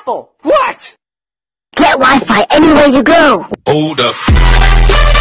Apple. What? Get Wi-Fi anywhere you go. Hold up.